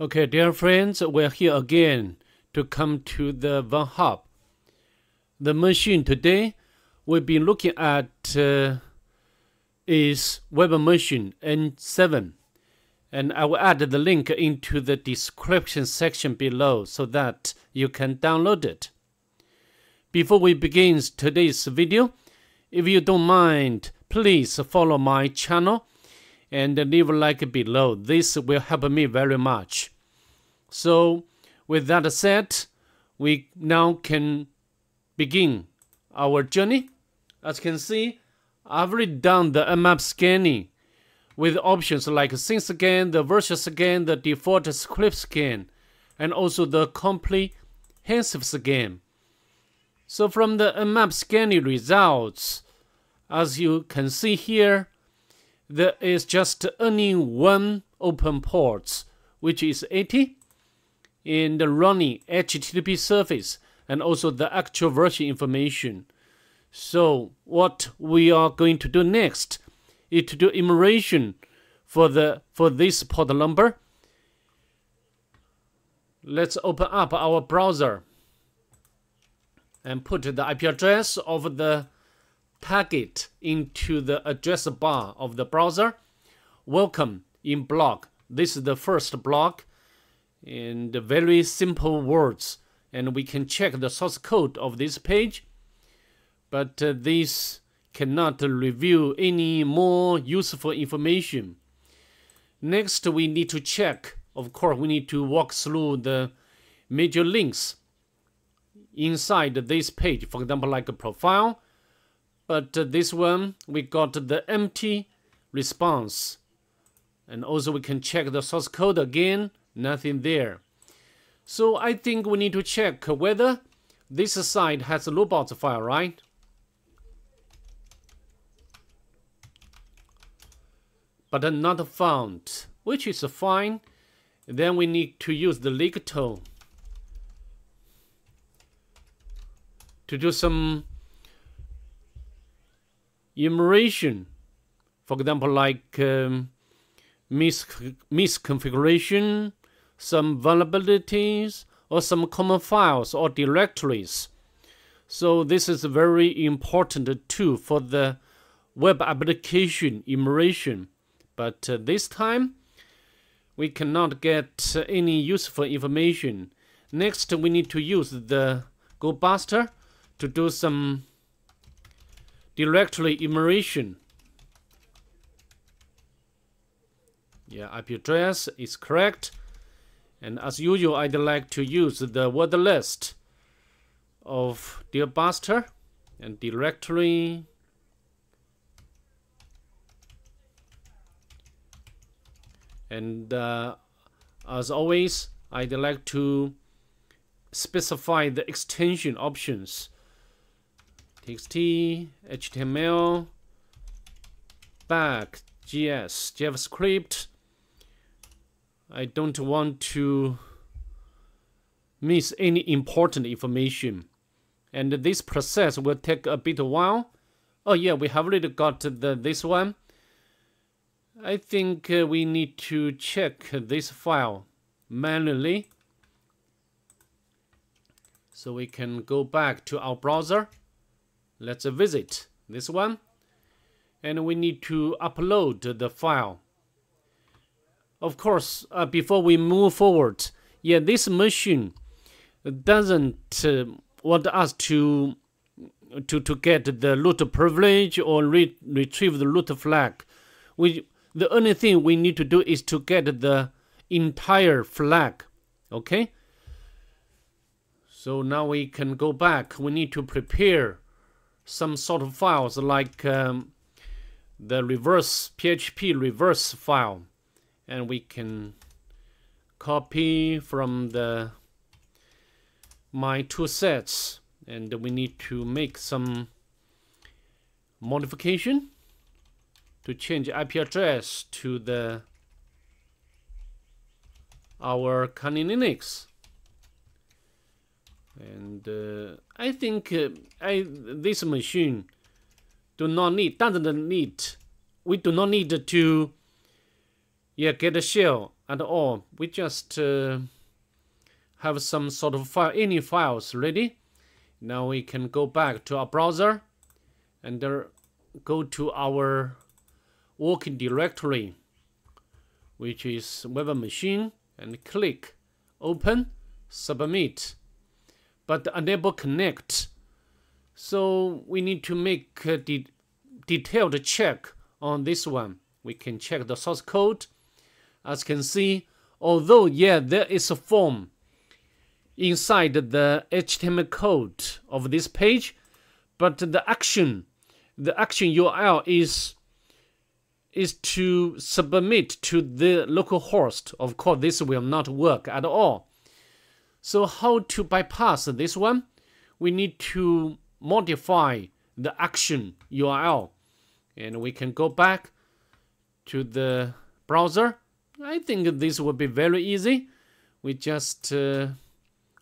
Okay, dear friends, we're here again to come to the Van Hub. The machine today we've been looking at uh, is Web Machine N7, and I will add the link into the description section below so that you can download it. Before we begin today's video, if you don't mind, please follow my channel and leave a like below. This will help me very much. So, with that said, we now can begin our journey. As you can see, I've already done the Nmap scanning with options like scene scan, the virtual scan, the default script scan, and also the comprehensive scan. So from the Nmap scanning results, as you can see here, there is just only one open port, which is 80, in the running HTTP service and also the actual version information. So what we are going to do next is to do enumeration for the for this port number. Let's open up our browser and put the IP address of the target into the address bar of the browser. Welcome in block. This is the first block and very simple words and we can check the source code of this page but uh, this cannot reveal any more useful information. Next we need to check, of course we need to walk through the major links inside this page, for example like a profile, but uh, this one we got the empty response. And also we can check the source code again. Nothing there. So I think we need to check whether this site has a robots file right? But not found which is fine. Then we need to use the Ligto to do some enumeration. For example, like um, mis misconfiguration, some vulnerabilities, or some common files or directories. So this is a very important tool for the web application enumeration. But uh, this time, we cannot get uh, any useful information. Next, we need to use the GoBuster to do some directory immersion. Yeah, IP address is correct. And as usual, I'd like to use the word list of GoBuster and directory and uh, as always I'd like to specify the extension options txt, HTML, back, JS, JavaScript. I don't want to miss any important information. And this process will take a bit of while. Oh yeah, we have already got the, this one. I think uh, we need to check this file manually. So we can go back to our browser Let's visit this one. And we need to upload the file. Of course, uh, before we move forward, yeah, this machine doesn't uh, want us to to to get the root privilege or re retrieve the root flag. We the only thing we need to do is to get the entire flag. Okay. So now we can go back. We need to prepare some sort of files like um, the reverse PHP reverse file. And we can copy from the my two sets. And we need to make some modification to change IP address to the our Kali Linux and uh, I think uh, I this machine do not need doesn't need we do not need to yeah get a shell at all. We just uh, have some sort of file, any files ready. Now we can go back to our browser and uh, go to our working directory, which is web machine, and click open, submit, but enable connect. So we need to make a de detailed check on this one. We can check the source code. As you can see, although, yeah, there is a form inside the HTML code of this page, but the action, the action URL is is to submit to the local host. Of course, this will not work at all. So how to bypass this one? We need to modify the action URL. And we can go back to the browser. I think this will be very easy. We just uh,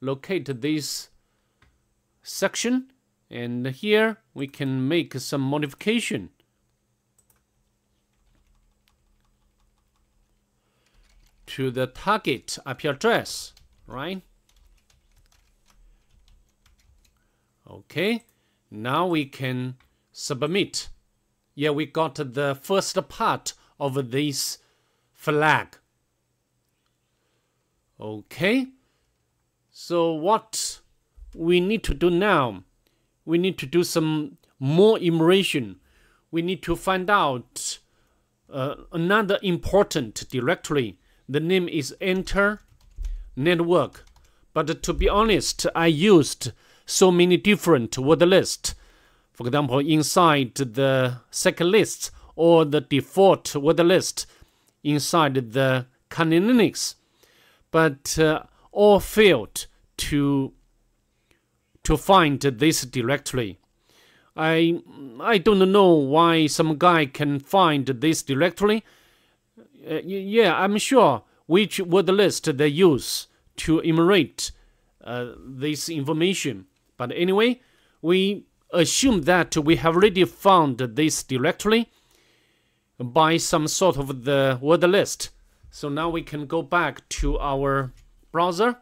locate this section and here we can make some modification to the target IP address, right? Okay, now we can submit. Yeah, we got the first part of this flag. Okay, so what we need to do now, we need to do some more immersion. We need to find out uh, another important directory the name is enter network. But to be honest, I used so many different word lists. For example, inside the second list or the default word list inside the Linux, but uh, all failed to to find this directory. I I don't know why some guy can find this directory uh, yeah, I'm sure which word list they use to enumerate uh, this information. But anyway, we assume that we have already found this directory by some sort of the word list. So now we can go back to our browser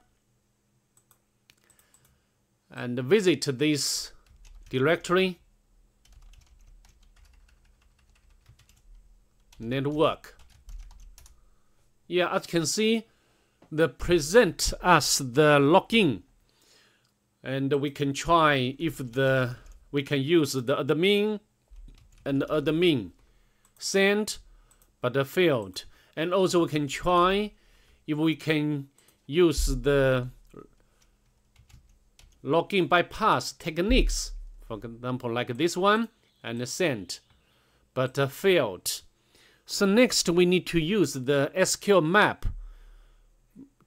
and visit this directory network yeah, as you can see, they present us the login. And we can try if the we can use the admin and admin sent but failed. And also we can try if we can use the login bypass techniques, for example, like this one, and sent but failed. So next we need to use the SQL map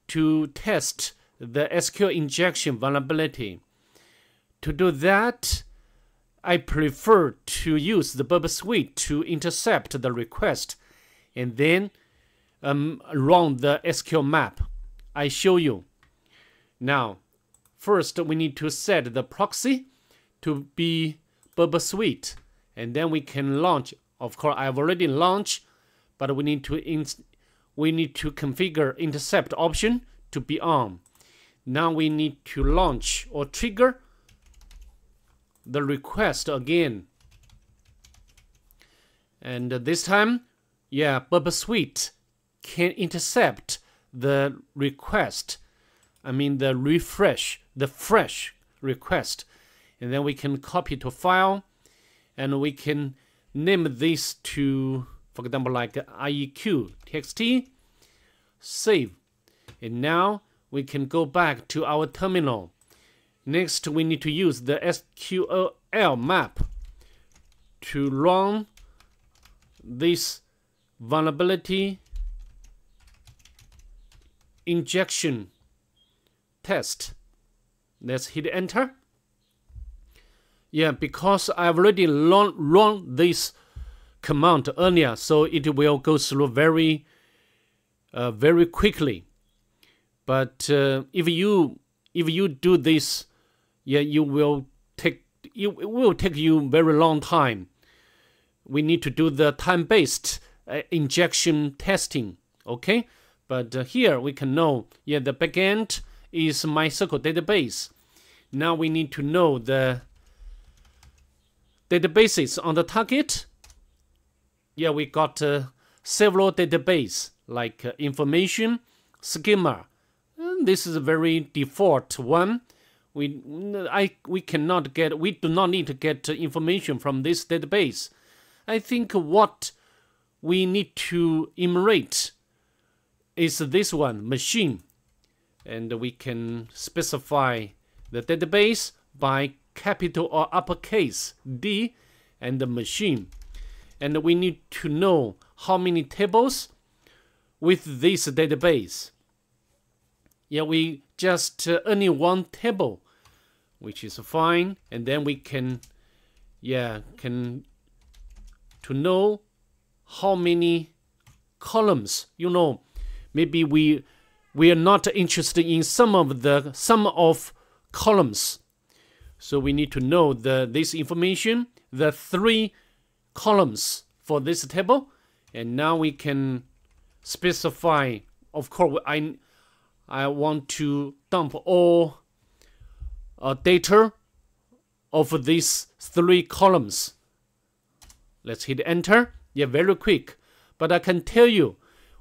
to test the SQL injection vulnerability. To do that, I prefer to use the Burp Suite to intercept the request and then um, run the SQL map. I show you. Now, first we need to set the proxy to be Burp Suite and then we can launch. Of course, I've already launched but we need to we need to configure intercept option to be on. Now we need to launch or trigger the request again. And this time, yeah, Burp Suite can intercept the request. I mean the refresh, the fresh request. And then we can copy to file and we can name this to for example, like IEQ txt, save. And now we can go back to our terminal. Next, we need to use the SQL map to run this vulnerability injection test. Let's hit enter. Yeah, because I've already run, run this command earlier, so it will go through very, uh, very quickly. But uh, if you if you do this, yeah, you will take it will take you very long time. We need to do the time-based uh, injection testing, okay? But uh, here we can know, yeah, the backend is MySQL database. Now we need to know the databases on the target. Yeah, we got uh, several database like uh, information, schema. This is a very default one. We I we cannot get we do not need to get information from this database. I think what we need to enumerate is this one machine and we can specify the database by capital or uppercase D and the machine. And we need to know how many tables with this database. Yeah, we just uh, only one table, which is fine. And then we can, yeah, can to know how many columns. You know, maybe we we are not interested in some of the some of columns. So we need to know the this information, the three columns for this table, and now we can specify. Of course, I I want to dump all uh, data of these three columns. Let's hit enter. Yeah, very quick. But I can tell you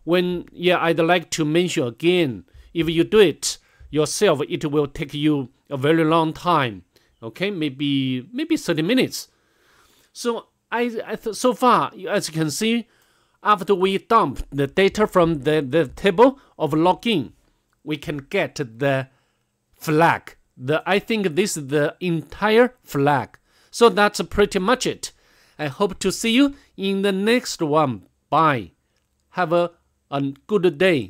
when yeah i'd like to mention again if you do it yourself it will take you a very long time okay maybe maybe 30 minutes so i, I so far as you can see after we dump the data from the, the table of login we can get the flag. The i think this is the entire flag. So that's pretty much it. I hope to see you in the next one. Bye. Have a a good day